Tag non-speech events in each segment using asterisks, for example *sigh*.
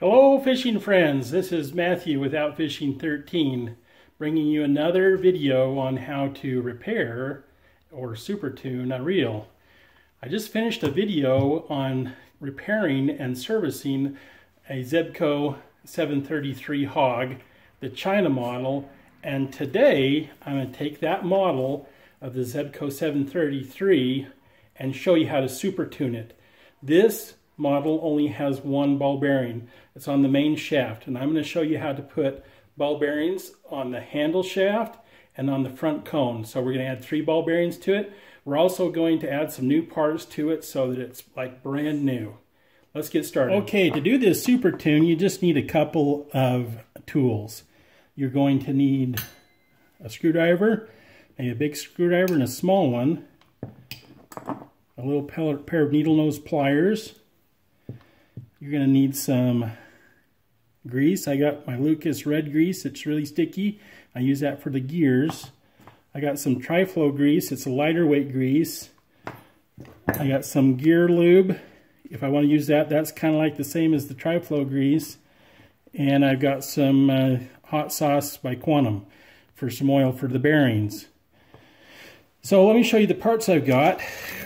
Hello fishing friends, this is Matthew with Outfishing 13 bringing you another video on how to repair or super tune a reel. I just finished a video on repairing and servicing a Zebco 733 Hawg, the China model, and today I'm going to take that model of the Zebco 733 and show you how to super tune it. This model only has one ball bearing. It's on the main shaft and I'm going to show you how to put ball bearings on the handle shaft and on the front cone. So we're going to add three ball bearings to it. We're also going to add some new parts to it so that it's like brand new. Let's get started. Okay, to do this super tune, you just need a couple of tools. You're going to need a screwdriver, a big screwdriver and a small one, a little pair of needle nose pliers, you're going to need some grease. I got my Lucas red grease. It's really sticky. I use that for the gears. I got some Triflow grease. It's a lighter weight grease. I got some gear lube. If I want to use that, that's kind of like the same as the Triflow grease. And I've got some uh, hot sauce by Quantum for some oil for the bearings. So let me show you the parts I've got.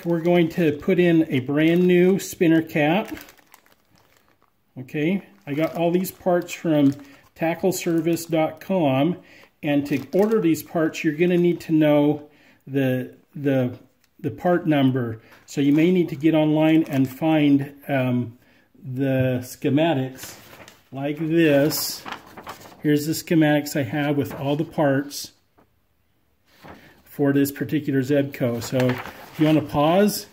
We're going to put in a brand new spinner cap. Okay, I got all these parts from tackleservice.com and to order these parts you're going to need to know the the the part number. So you may need to get online and find um, the schematics like this. Here's the schematics I have with all the parts for this particular Zebco. So if you want to pause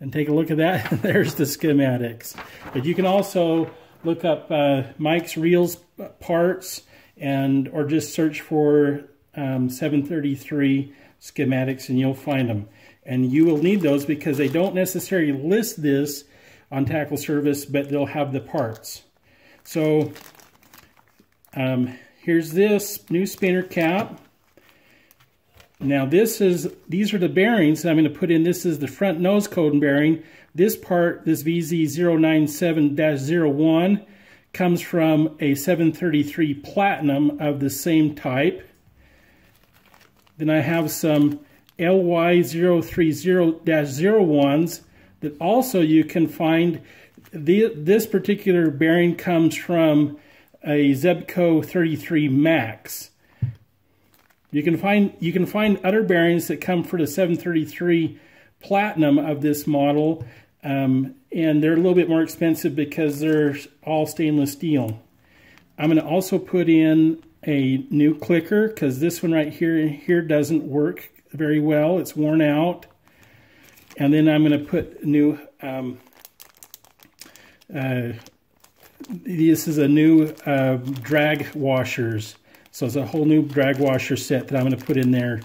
and take a look at that. *laughs* There's the schematics. But you can also look up uh, Mike's Reels parts and or just search for um, 733 schematics and you'll find them. And you will need those because they don't necessarily list this on Tackle Service, but they'll have the parts. So um, here's this new spinner cap. Now this is, these are the bearings I'm going to put in. This is the front nose cone bearing. This part, this VZ097-01, comes from a 733 Platinum of the same type. Then I have some LY030-01s that also you can find. The, this particular bearing comes from a Zebco 33 Max. You can find you can find other bearings that come for the 733 Platinum of this model, um, and they're a little bit more expensive because they're all stainless steel. I'm going to also put in a new clicker because this one right here here doesn't work very well. It's worn out. And then I'm going to put new, um, uh, this is a new uh, drag washers. So it's a whole new drag washer set that I'm going to put in there.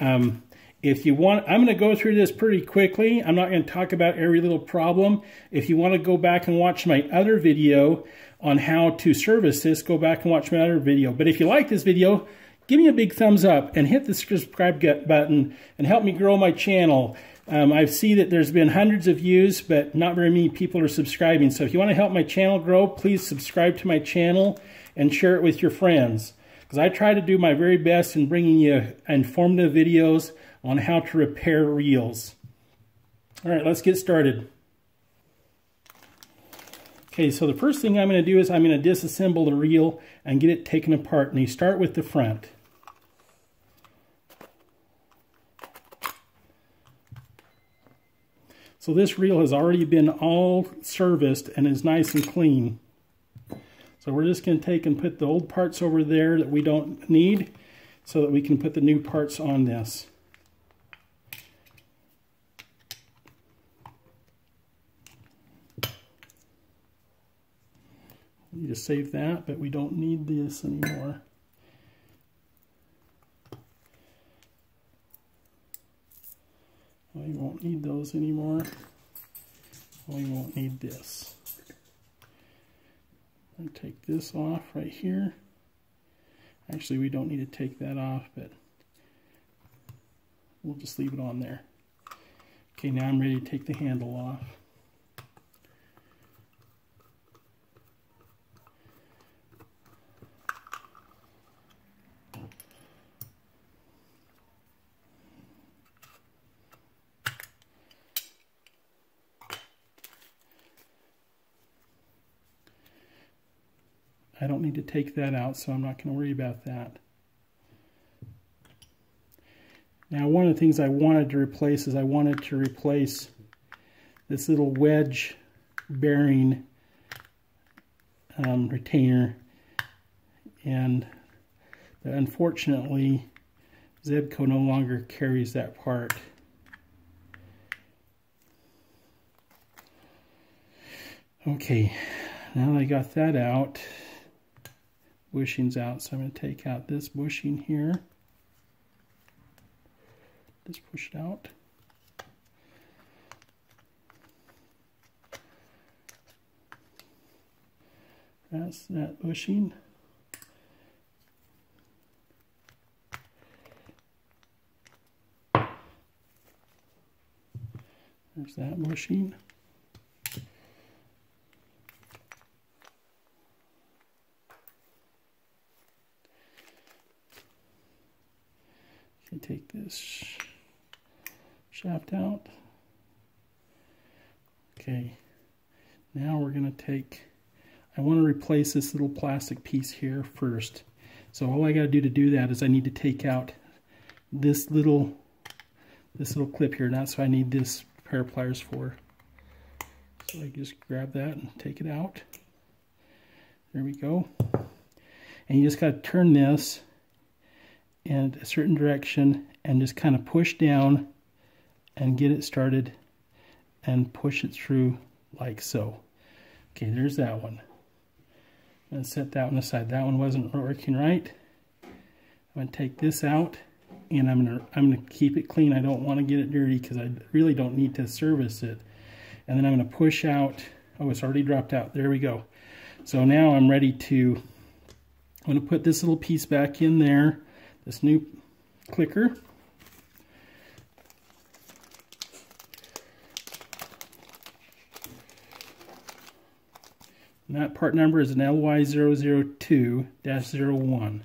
Um, if you want, I'm going to go through this pretty quickly. I'm not going to talk about every little problem. If you want to go back and watch my other video on how to service this, go back and watch my other video. But if you like this video, give me a big thumbs up and hit the subscribe button and help me grow my channel. Um, I see that there's been hundreds of views, but not very many people are subscribing. So if you want to help my channel grow, please subscribe to my channel and share it with your friends because I try to do my very best in bringing you informative videos on how to repair reels. All right, let's get started. Okay, so the first thing I'm going to do is I'm going to disassemble the reel and get it taken apart. And you start with the front. So this reel has already been all serviced and is nice and clean. So we're just going to take and put the old parts over there that we don't need so that we can put the new parts on this. We to save that, but we don't need this anymore. We won't need those anymore. We won't need this. Take this off right here. Actually, we don't need to take that off, but we'll just leave it on there. Okay, now I'm ready to take the handle off. I don't need to take that out, so I'm not going to worry about that. Now, one of the things I wanted to replace is I wanted to replace this little wedge bearing um, retainer. And unfortunately, Zebco no longer carries that part. Okay, now that I got that out, bushing's out, so I'm going to take out this bushing here. Just push it out. That's that bushing. There's that bushing. You take this shaft out. Okay, now we're going to take, I want to replace this little plastic piece here first. So all I got to do to do that is I need to take out this little this little clip here. That's what I need this pair of pliers for. So I just grab that and take it out. There we go. And you just got to turn this in a certain direction and just kind of push down and get it started and push it through like so. Okay, there's that one. I'm going to set that one aside. That one wasn't working right. I'm going to take this out and I'm going to I'm going to keep it clean. I don't want to get it dirty because I really don't need to service it. And then I'm going to push out. Oh, it's already dropped out. There we go. So now I'm ready to, I'm going to put this little piece back in there this new clicker. And that part number is an LY002-01.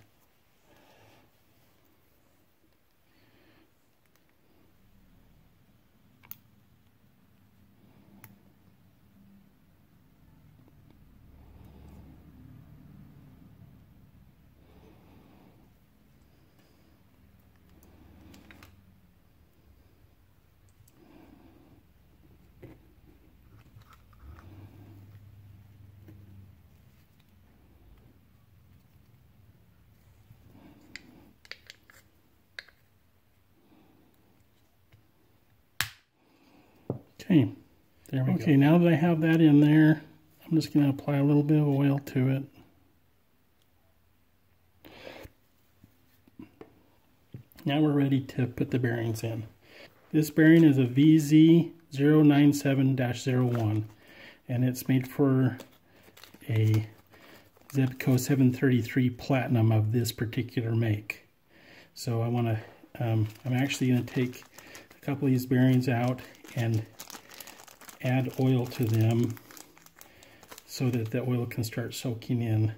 Okay, there we okay, go. Okay, now that I have that in there, I'm just going to apply a little bit of oil to it. Now we're ready to put the bearings in. This bearing is a VZ097-01 and it's made for a Zebco 733 Platinum of this particular make. So I want to, um, I'm actually going to take a couple of these bearings out and add oil to them so that the oil can start soaking in.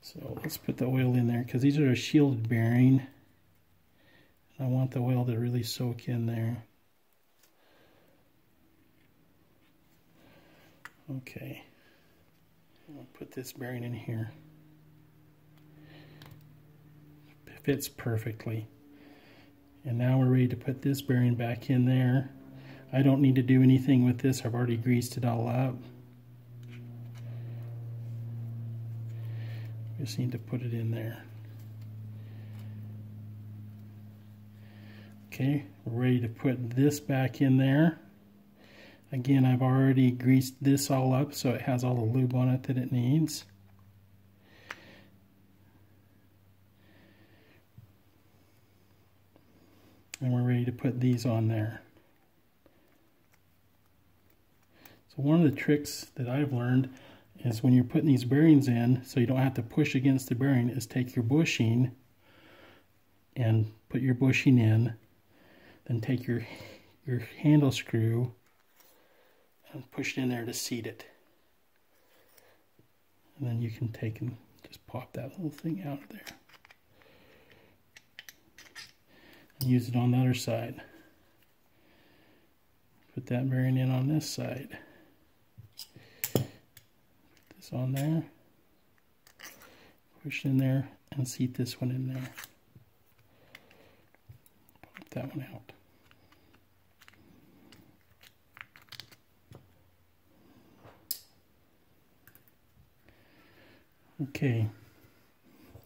So let's put the oil in there because these are a shielded bearing. I want the oil to really soak in there. Okay. I'll put this bearing in here. It fits perfectly. And now we're ready to put this bearing back in there. I don't need to do anything with this. I've already greased it all up. Just need to put it in there. Okay, we're ready to put this back in there. Again, I've already greased this all up so it has all the lube on it that it needs. And we're ready to put these on there. One of the tricks that I've learned is when you're putting these bearings in, so you don't have to push against the bearing, is take your bushing and put your bushing in, then take your your handle screw and push it in there to seat it. And then you can take and just pop that little thing out of there. And use it on the other side. Put that bearing in on this side. On there. Push in there and seat this one in there. Pop that one out. Okay,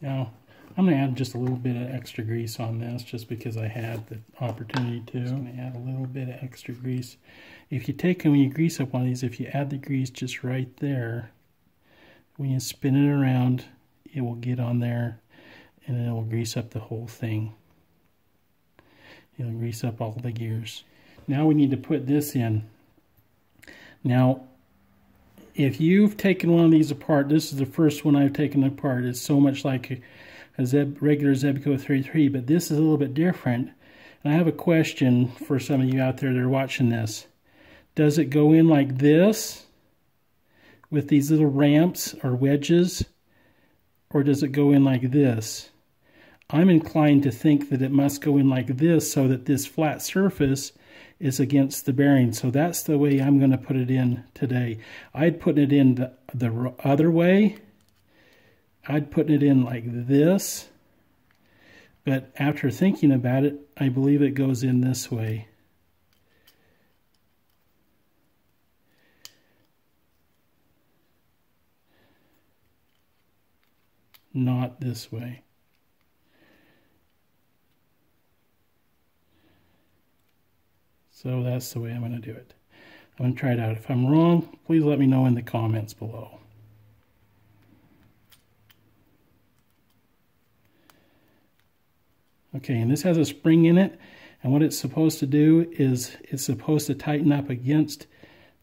now I'm going to add just a little bit of extra grease on this just because I had the opportunity to. I'm going to add a little bit of extra grease. If you take when you grease up one of these, if you add the grease just right there, when you spin it around, it will get on there and it will grease up the whole thing. It'll grease up all the gears. Now we need to put this in. Now if you've taken one of these apart, this is the first one I've taken apart. It's so much like a, Zeb, regular Zebco 33, but this is a little bit different. And I have a question for some of you out there that are watching this. Does it go in like this with these little ramps or wedges? Or does it go in like this? I'm inclined to think that it must go in like this so that this flat surface is against the bearing. So that's the way I'm going to put it in today. I'd put it in the, the other way. I'd put it in like this. But after thinking about it, I believe it goes in this way. Not this way. So that's the way I'm going to do it. I'm going to try it out. If I'm wrong, please let me know in the comments below. Okay, and this has a spring in it, and what it's supposed to do is it's supposed to tighten up against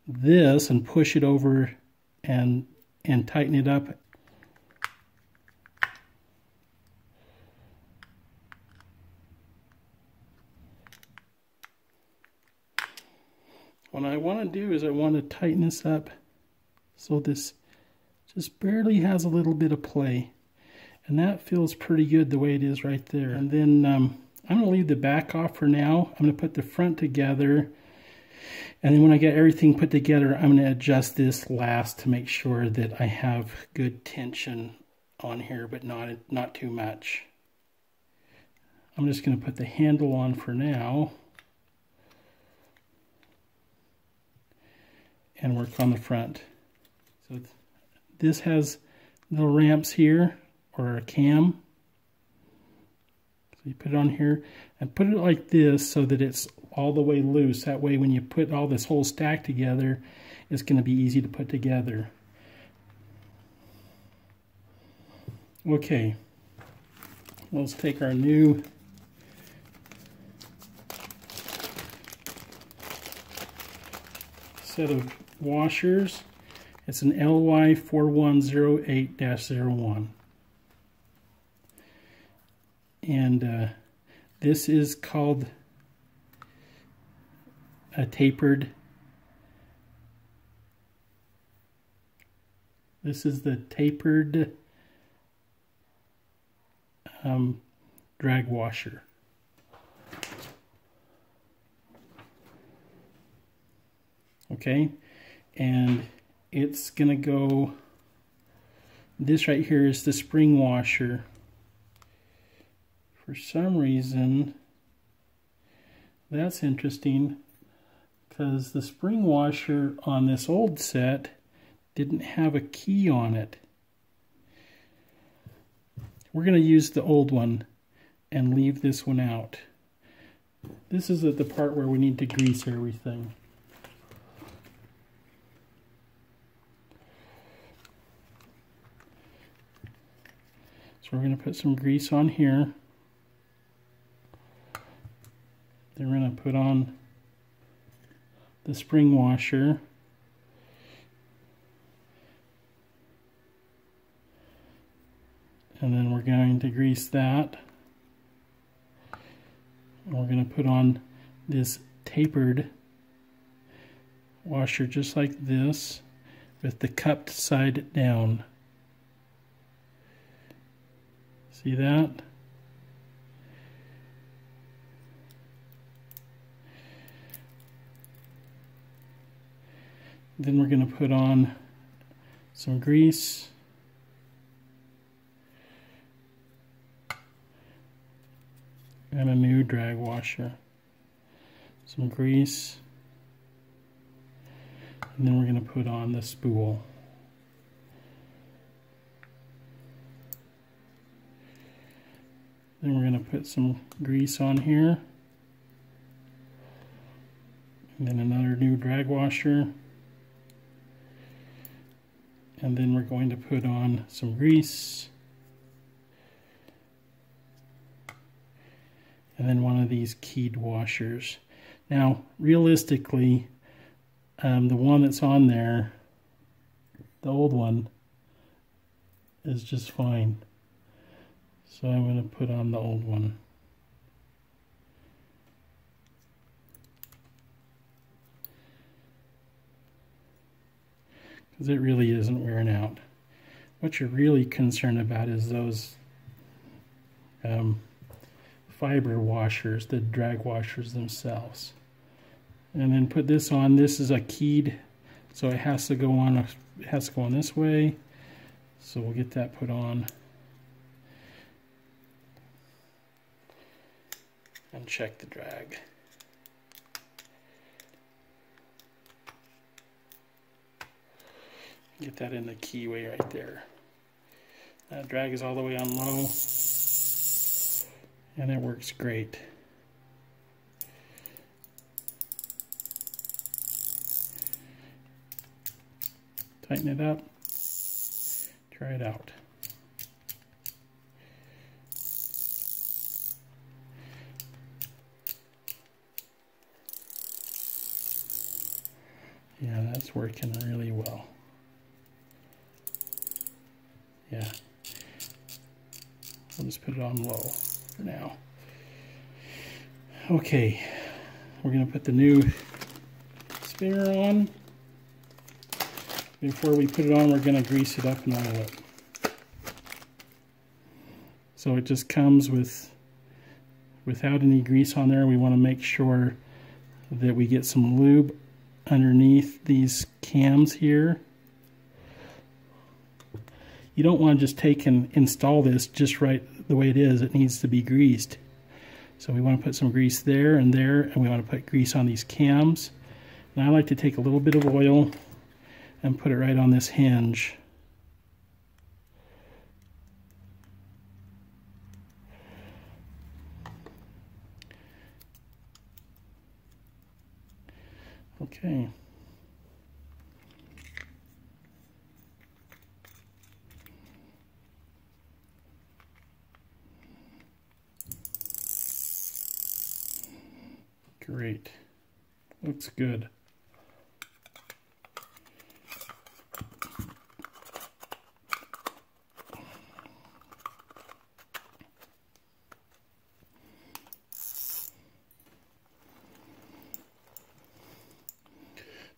this and push it over and and tighten it up What I want to do is I want to tighten this up so this just barely has a little bit of play. And that feels pretty good the way it is right there. And then um, I'm going to leave the back off for now. I'm going to put the front together. And then when I get everything put together, I'm going to adjust this last to make sure that I have good tension on here, but not, not too much. I'm just going to put the handle on for now. And work on the front. So this has little ramps here or a cam. So you put it on here and put it like this so that it's all the way loose. That way when you put all this whole stack together, it's going to be easy to put together. Okay, let's take our new set of washers. It's an LY4108-01. And uh, this is called a tapered This is the tapered um, drag washer. Okay, and it's gonna go this right here is the spring washer. For some reason that's interesting because the spring washer on this old set didn't have a key on it. We're going to use the old one and leave this one out. This is the part where we need to grease everything So we're going to put some grease on here. Then we're going to put on the spring washer. And then we're going to grease that. And we're going to put on this tapered washer just like this with the cupped side down. See that? Then we're going to put on some grease. And a new drag washer. Some grease. And then we're going to put on the spool. Then we're going to put some grease on here. And then another new drag washer. And then we're going to put on some grease. And then one of these keyed washers. Now, realistically, um, the one that's on there, the old one, is just fine. So I'm going to put on the old one. Because it really isn't wearing out. What you're really concerned about is those um, fiber washers, the drag washers themselves. And then put this on. This is a keyed, so it has to go on. It has to go on this way. So we'll get that put on. And check the drag. Get that in the keyway right there. That drag is all the way on low and it works great. Tighten it up, try it out. Yeah, that's working really well. Yeah. I'll just put it on low for now. Okay, we're going to put the new spinner on. Before we put it on, we're going to grease it up and oil it. So it just comes with, without any grease on there, we want to make sure that we get some lube underneath these cams here. You don't want to just take and install this just right the way it is. It needs to be greased. So we want to put some grease there and there, and we want to put grease on these cams. And I like to take a little bit of oil and put it right on this hinge. Okay. Great. Looks good.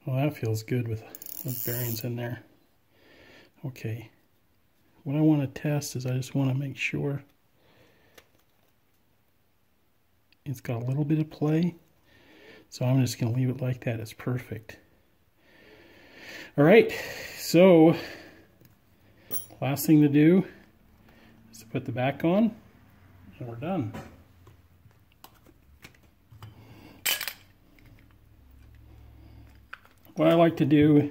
Well, feels good with those bearings in there. Okay. What I want to test is I just want to make sure it's got a little bit of play. So I'm just going to leave it like that. It's perfect. All right. So last thing to do is to put the back on and we're done. What I like to do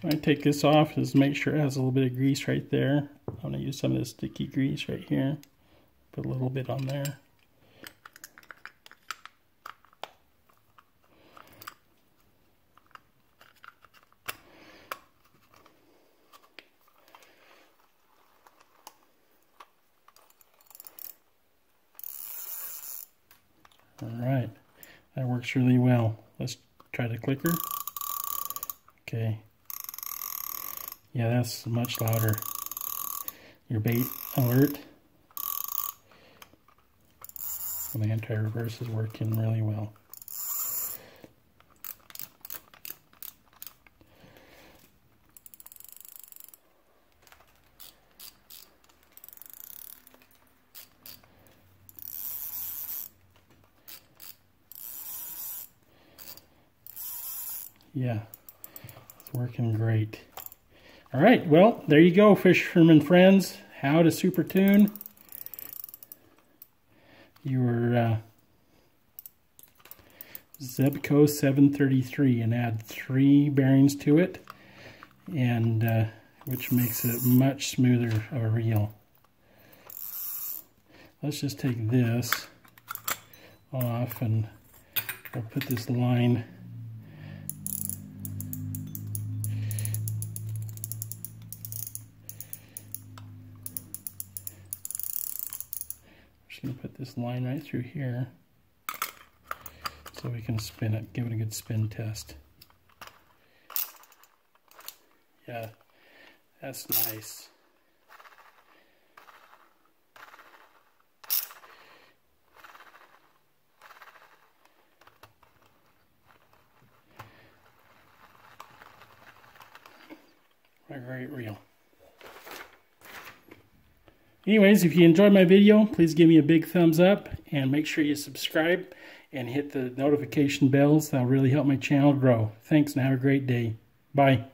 when I take this off is make sure it has a little bit of grease right there. I'm going to use some of this sticky grease right here. Put a little bit on there. All right, that works really well. Let's try the clicker. Okay. Yeah, that's much louder. Your bait alert. And the anti-reverse is working really well. Yeah. Working great. All right, well, there you go, fishermen friends. How to super tune your uh, Zebco 733 and add three bearings to it, and uh, which makes it much smoother of a reel. Let's just take this off and I'll put this line just going to put this line right through here so we can spin it, give it a good spin test. Yeah, that's nice. A great reel. Anyways, if you enjoyed my video, please give me a big thumbs up and make sure you subscribe and hit the notification bells. That'll really help my channel grow. Thanks and have a great day. Bye.